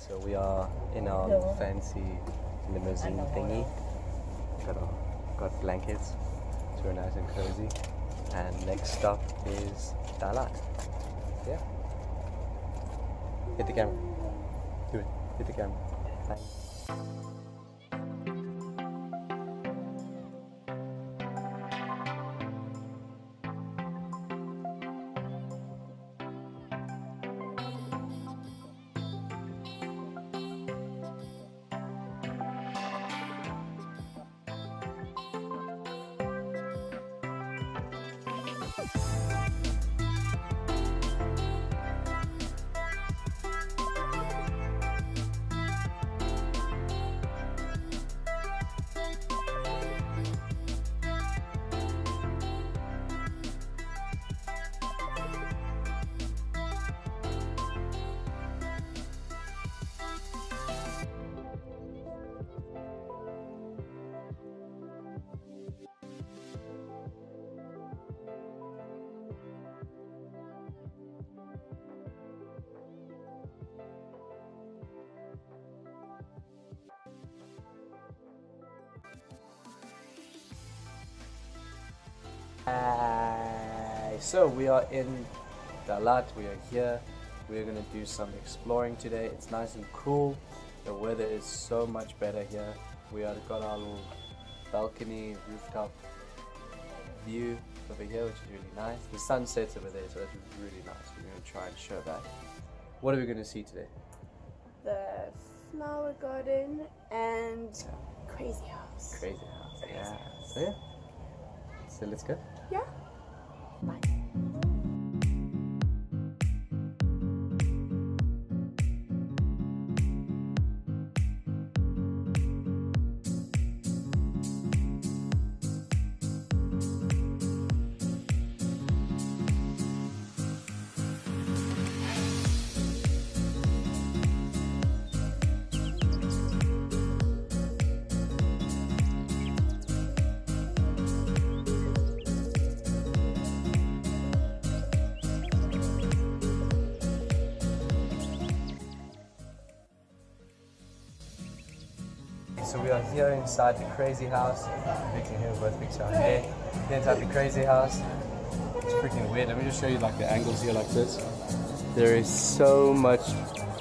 So we are in our No. fancy limousine thingy. Got our, got blankets. It's very nice and cozy. And next stop is Dalat. Yeah. Hit the camera. Do it. Hit the camera. Bang. you So we are in Dalat. We are here. We are gonna do some exploring today. It's nice and cool. The weather is so much better here. We have got our little balcony rooftop view over here, which is really nice. The sun sets over there, so it's really nice. We're gonna try and show that. What are we gonna see today? The flower garden and crazy house. Crazy house. Yeah. So yeah. So let's go. Yeah. Bye. So we are here inside the crazy house. Fixing here, both fixing our hair. Here inside the crazy house. It's freaking weird. Let me just show you like the angles here like this. There is so much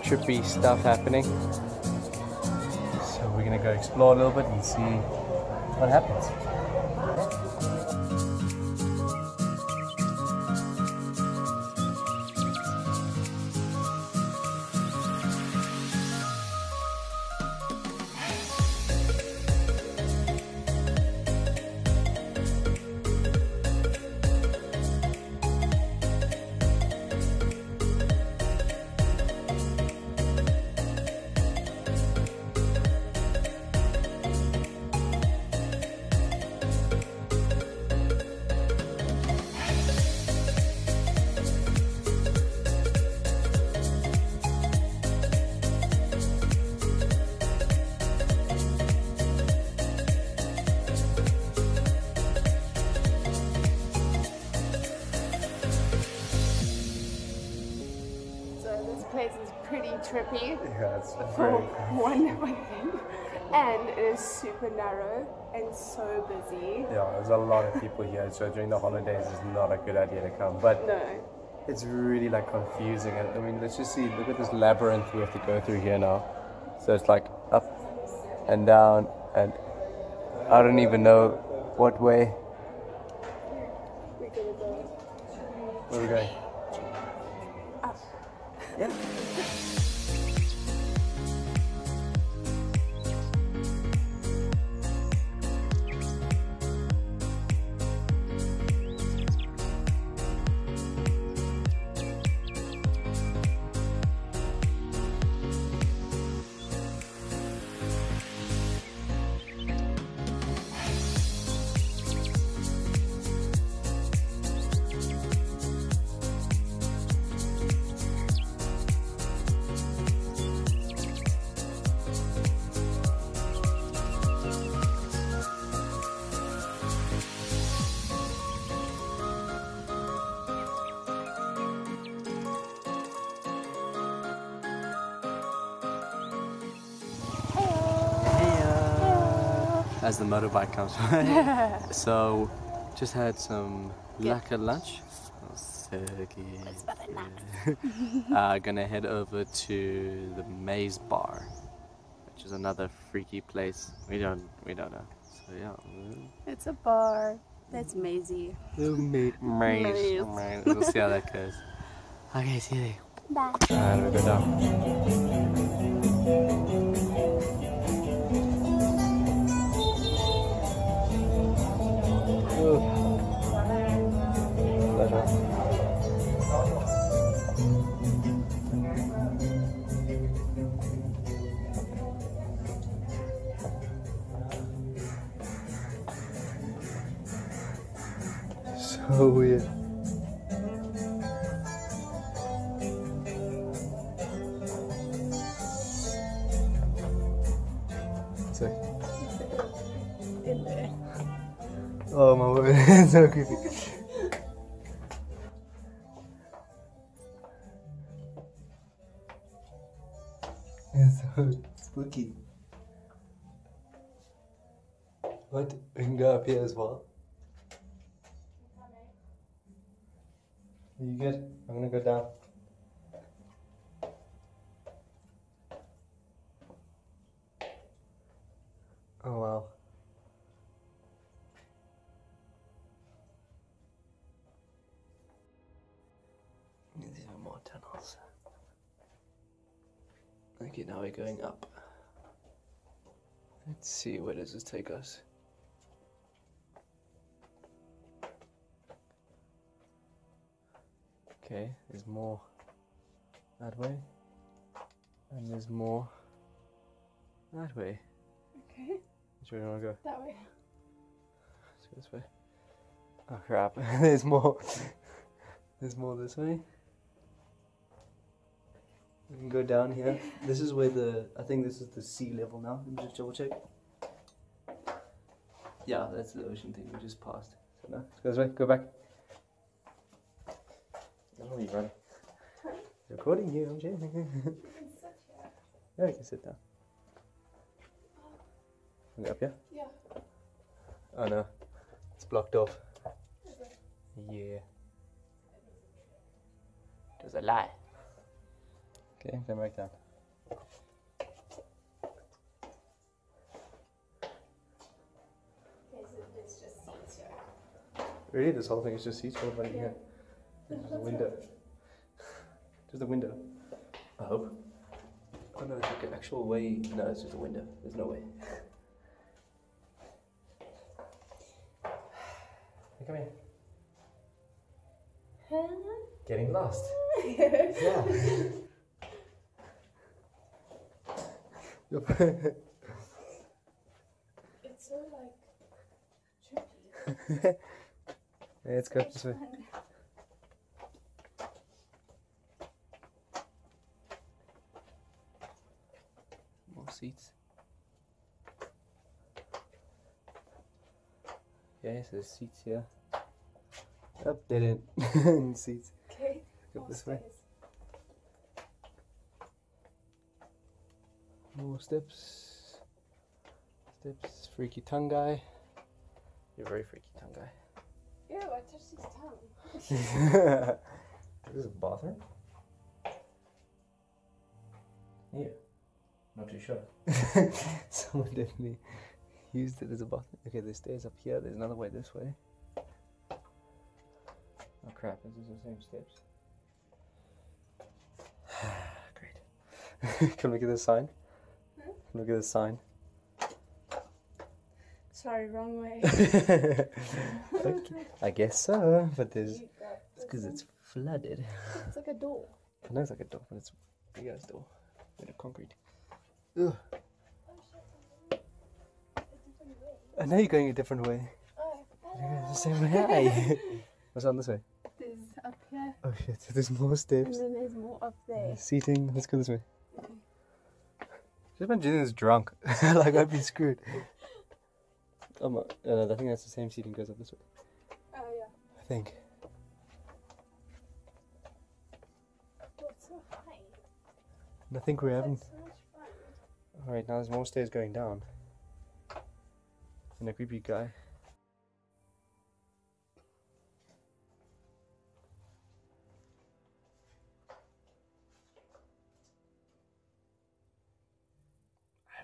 trippy stuff happening. So we're gonna go explore a little bit and see what happens. Trippy Yeah, it's for one thing, and it is super narrow and so busy. Yeah, there's a lot of people here, so during the holidays it's not a good idea to come. But No. it's really like confusing. And I mean, let's just see. Look at this labyrinth we have to go through here now. So it's like up and down, and I don't even know what way. We're gonna go Where are we going? up. Yeah. As the motorbike comes by. so, just had some lekker lunch. uh, gonna head over to the Maze Bar, which is another freaky place. We don't we don't know. So yeah. It's a bar. That's mazy. The ma- maze. Maze. maze. We'll see how that goes. Okay, see you there. Bye. And we go down. So creepy. It's so spooky. What? We can go up here as well. Are you good? I'm gonna go down. Oh wow. More tunnels. Okay, now we're going up. Let's see, where does this take us? Okay, there's more that way. And there's more that way. Okay. Which way do you want to go? That way. Let's go this way. Oh crap, there's more. There's more this way. We can go down here. This is where the, I think this is the sea level now. Let me just double check. Yeah, that's the ocean thing we just passed. So now, go this way, go back. Don't know you running. Recording you, I'm joking. yeah, you can sit down. Can go up here? Yeah. Oh no, it's blocked off. Yeah. It was a lie. Okay, come back down. Okay, so it's just seats here. Really, this whole thing is just seats. What about in here? There's a window. Just a window. I hope. Oh no, it's like an actual way. No, it's just a window. There's no way. Hey, come here. Huh? Getting lost. yeah. Yup. It's so like trippy. Yeah, let's go this way. More seats. Yes, there's seats here. Up, dead end. seats. Okay. Go more this way. stairs. More steps. Steps. Freaky tongue guy. You're a very freaky tongue guy. Ew, I touched his tongue. Is this a bathroom? Yeah. Not too sure. Someone definitely used it as a bathroom. Okay, there's stairs up here. There's another way this way. Oh crap, this is the same steps? Great. Can we get a sign? Can we get a sign? Sorry, wrong way. Okay, I guess so, but there's it's because it's flooded. It's like a door. It looks like a door, but it's a big ass door made of concrete. Ugh. I know you're going a different way. Oh, You're going the same way. What's on this way? There's up here, Oh shit, there's more and steps. then there's more up there. Seating, let's go this way. Just imagine this drunk. like I'd be screwed. Oh my, uh, I think that's the same seating goes up this way. Oh yeah. I think. What's so high? And I think we're having. So. Alright, now there's more stairs going down. and a creepy guy.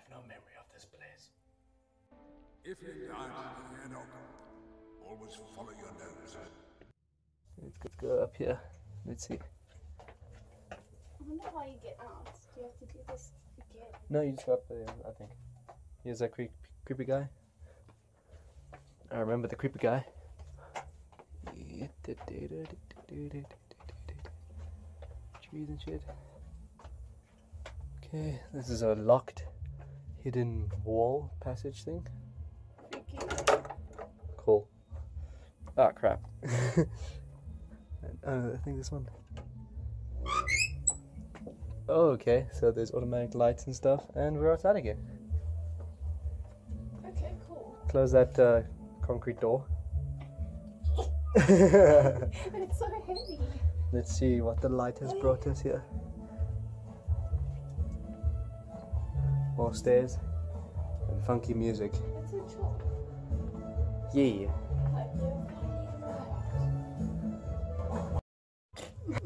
Have no memory of this place. If you dine in Enoch, always follow your nose. Eh? Let's, let's go up here. Let's see. I wonder how you get out. Do you have to do this again? No, you just go up there, I think. Here's that creep, creepy guy. I remember the creepy guy. Trees and shit. Okay, this is a locked, hidden wall passage thing. Cool. Ah, crap. uh, I think this one. Oh, okay. So there's automatic lights and stuff, and we're outside again. Okay, cool. Close that uh, concrete door. But it's so heavy. Let's see what the light has brought us here. More stairs and funky music. Yeah.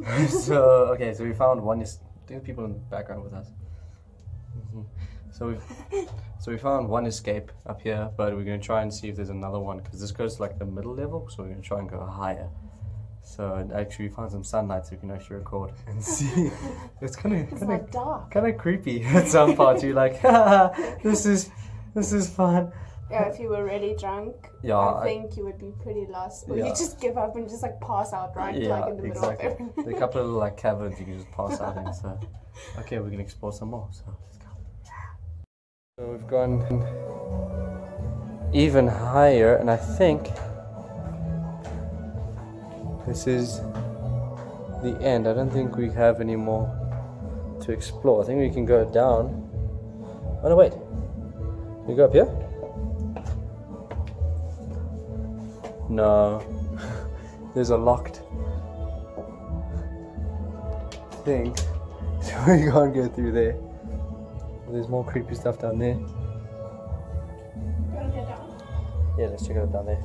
So okay, so we found one. Is people in the background with us. Mhm. So we, so we found one escape up here, but we're gonna try and see if there's another one because this goes to like the middle level, so we're gonna try and go higher. So actually, we found some sunlight, so we can actually record and see. It's kind of kind of dark. kind of creepy at some parts. You're like, Haha, this is this is fun. Yeah, if you were really drunk, Yeah, I I- think you would be pretty lost. Or Yeah. you just give up and just like pass out right Yeah, like in the middle exactly. of everything. There are a couple of little, like caverns you can just pass out in. So, okay, we're gonna explore some more. So let's go. So we've gone even higher, and I think this is the end. I don't think we have any more to explore. I think we can go down. Oh no, wait. We go up here? No. There's a locked thing. So we can't go through there. There's more creepy stuff down there. You wanna go down? Yeah, let's check it out down there.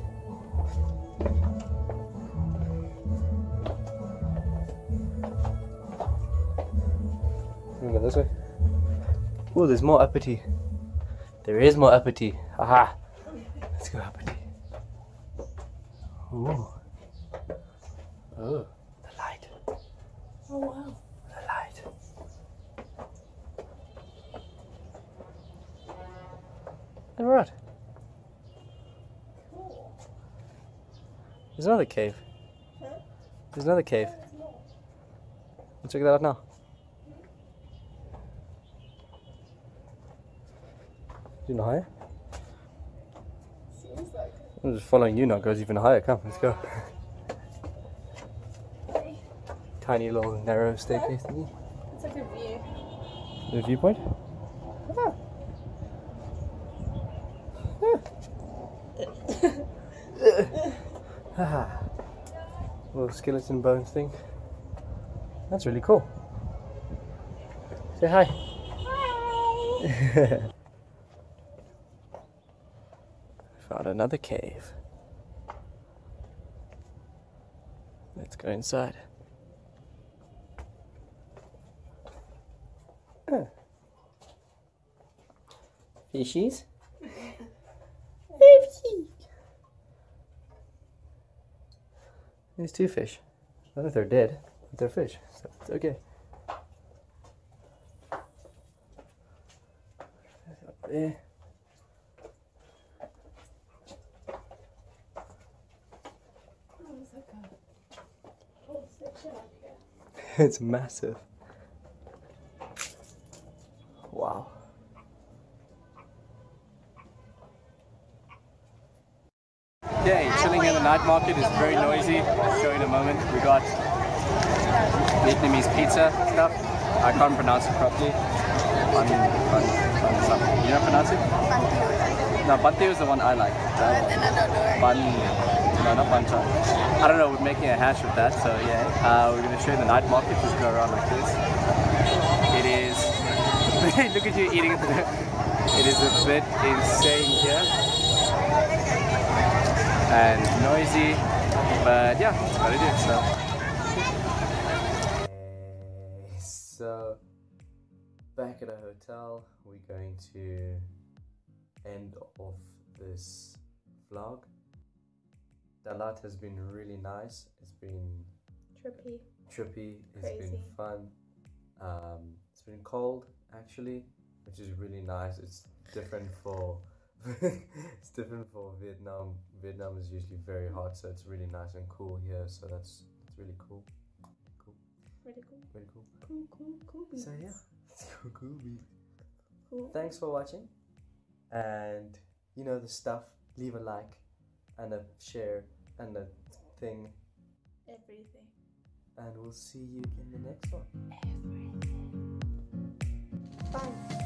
Go this way. Oh, there's more uppity. There is more uppity. Aha! Let's go uppity. Ooh. Oh, the light. Oh wow. The light. And we're out. There's another cave. There's another cave. Let's check that out now. Even higher? Seems like I'm just following you now. It goes even higher. Come, let's go. Tiny little narrow staircase thingy. it's like a view. The viewpoint. Haha. little skeleton bones thing. That's really cool. Say hi. Hi. Found another cave. Let's go inside. Huh. Fishies? Fishy. There's two fish. I don't know if they're dead, but they're fish, so it's okay. Up there. Oh, there's like a whole section up here. it's massive. Wow. Okay, chilling in the night market is very noisy. I'll show you in a moment. We got Vietnamese pizza stuff. I can't pronounce it properly. Bun, bun, bun something. You know how to pronounce it? No, Bante is the one I like. Bun, not bun chai. I don't know, we're making a hash with that, so yeah. Uh, we're going to show you the night market, just go around like this. It is, look at you eating it. It is a bit insane here. and noisy, but yeah, do it. So. So, back at a hotel, we're going to end off this vlog. Dalat has been really nice. It's been Trippy. trippy. It's been fun. Um, it's been cold actually, which is really nice. It's different for it's different for Vietnam. Vietnam is usually very hot, so it's really nice and cool here. So that's that's really cool. Cool, Really cool. really cool. Cool, cool, cool. So yeah, it's cool, cool. beat. Cool. Thanks for watching, and you know the stuff. Leave a like, and a share and a thing. Everything. And we'll see you in the next one. Everything. Bye.